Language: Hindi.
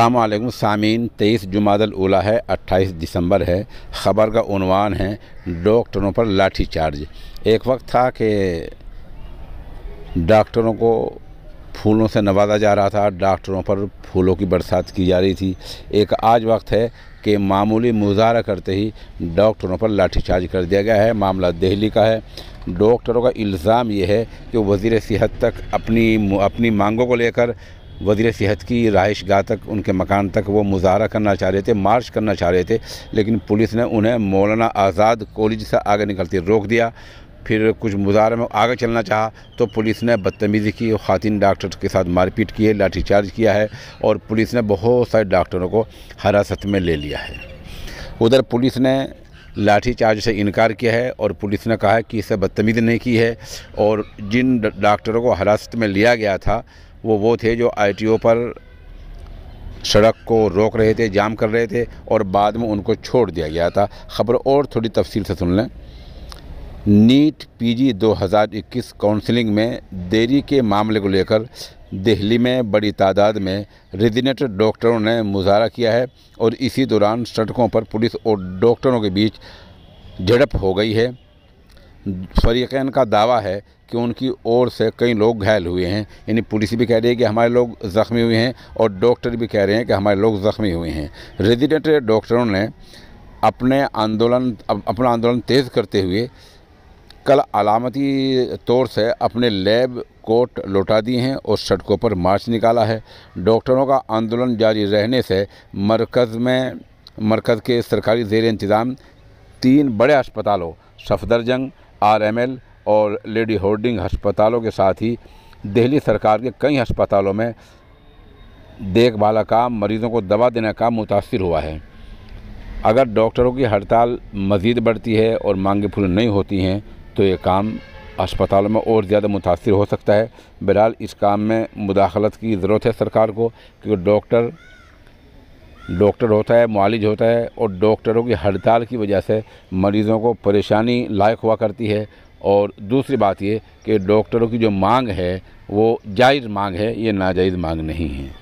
अल्लाम सामीन, तेईस जुमादल है 28 दिसंबर है। ख़बर का उनवान है, डॉक्टरों पर लाठी चार्ज एक वक्त था कि डॉक्टरों को फूलों से नवाजा जा रहा था, डॉक्टरों पर फूलों की बरसात की जा रही थी। एक आज वक्त है कि मामूली मुजाहरा करते ही डॉक्टरों पर लाठीचार्ज कर दिया गया है। मामला दिल्ली का है। डॉक्टरों का इल्ज़ाम ये है कि वज़ी सेहत तक अपनी अपनी मांगों को लेकर वज़ीर सेहत की रहाइश गाह तक उनके मकान तक वो मुजाहरा करना चाह रहे थे, मार्च करना चाह रहे थे, लेकिन पुलिस ने उन्हें मौलाना आज़ाद कॉलेज से आगे निकलते रोक दिया। फिर कुछ मुजाहरे में आगे चलना चाहा तो पुलिस ने बदतमीज़ी की खातिन डॉक्टर के साथ मारपीट की है लाठीचार्ज किया है और पुलिस ने बहुत सारे डॉक्टरों को हिरासत में ले लिया है। उधर पुलिस ने लाठी चार्ज से इनकार किया है और पुलिस ने कहा है कि इसे बदतमीज़ी नहीं की है और जिन डॉक्टरों को हिरासत में लिया गया था वो वो थे जो आईटीओ पर सड़क को रोक रहे थे, जाम कर रहे थे और बाद में उनको छोड़ दिया गया था। ख़बर और थोड़ी तफसील से सुन लें। नीट पीजी 2021 काउंसलिंग में देरी के मामले को लेकर दिल्ली में बड़ी तादाद में रेजिडेंट डॉक्टरों ने मुजाहरा किया है और इसी दौरान सड़कों पर पुलिस और डॉक्टरों के बीच झड़प हो गई है। फरीकैन का दावा है कि उनकी ओर से कई लोग घायल हुए हैं। यानी पुलिस भी कह रही है कि हमारे लोग ज़ख्मी हुए हैं और डॉक्टर भी कह रहे हैं कि हमारे लोग ज़ख्मी हुए हैं। रेजिडेंट डॉक्टरों ने अपने आंदोलन अपना आंदोलन तेज़ करते हुए कल अलामती तौर से अपने लैब कोट लौटा दिए हैं और सड़कों पर मार्च निकाला है। डॉक्टरों का आंदोलन जारी रहने से मरकज़ में, मरकज़ के सरकारी जेर इंतज़ाम, तीन बड़े अस्पतालों, सफदरजंग आरएमएल और लेडी होर्डिंग अस्पतालों के साथ ही दिल्ली सरकार के कई अस्पतालों में देखभाल का काम, मरीज़ों को दवा देने का मुतासर हुआ है। अगर डॉक्टरों की हड़ताल मज़ीद बढ़ती है और मांगे पूरी नहीं होती हैं तो ये काम अस्पतालों में और ज़्यादा मुतासर हो सकता है। बहरहाल, इस काम में मुदाखलत की ज़रूरत है सरकार को, क्योंकि डॉक्टर डॉक्टर होता है, मालिज होता है और डॉक्टरों की हड़ताल की वजह से मरीज़ों को परेशानी लायक हुआ करती है। और दूसरी बात ये कि डॉक्टरों की जो मांग है, वो जायज़ मांग है, ये नाजायज़ मांग नहीं है।